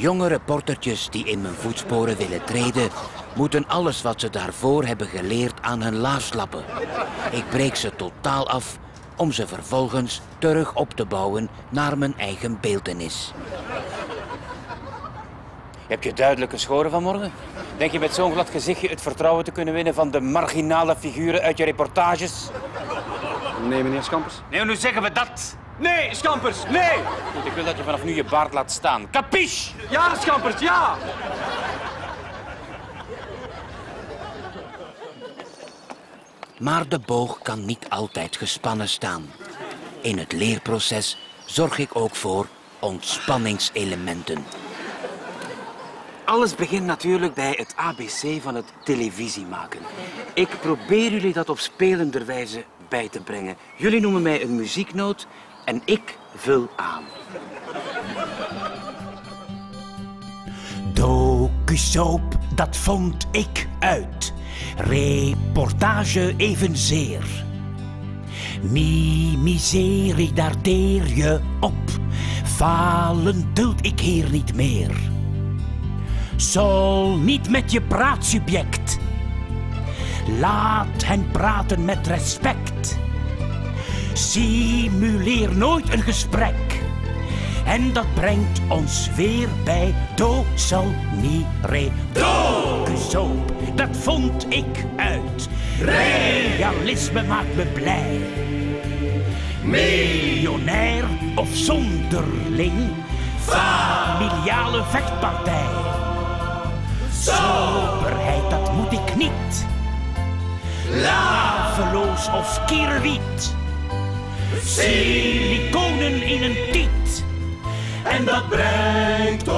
Jonge reportertjes die in mijn voetsporen willen treden, moeten alles wat ze daarvoor hebben geleerd aan hun laars lappen. Ik breek ze totaal af om ze vervolgens terug op te bouwen naar mijn eigen beeldenis. Heb je duidelijk geschoren vanmorgen? Denk je met zo'n glad gezichtje het vertrouwen te kunnen winnen van de marginale figuren uit je reportages? Nee, meneer Scampers. Nee, nu zeggen we dat. Nee, Scampers, nee! Goed, ik wil dat je vanaf nu je baard laat staan. Capiche? Ja, Scampers, ja! Maar de boog kan niet altijd gespannen staan. In het leerproces zorg ik ook voor ontspanningselementen. Alles begint natuurlijk bij het ABC van het televisie maken. Ik probeer jullie dat op spelender wijze bij te brengen. Jullie noemen mij een muzieknoot en ik vul aan. Docusoap, dat vond ik uit. Reportage evenzeer. Mi miserie, daar deer je op. Falen duld ik hier niet meer. Sol niet met je praatsubject. Laat hen praten met respect. Simuleer nooit een gesprek. En dat brengt ons weer bij do, sol, mi, re, do. Soap, dat vond ik uit. Realisme maakt me blij. Miljonair of zonderling. Familiale vechtpartij. Soberheid, dat moet ik niet. Laveloos of kierwiet. Siliconen in een tiet. En dat brengt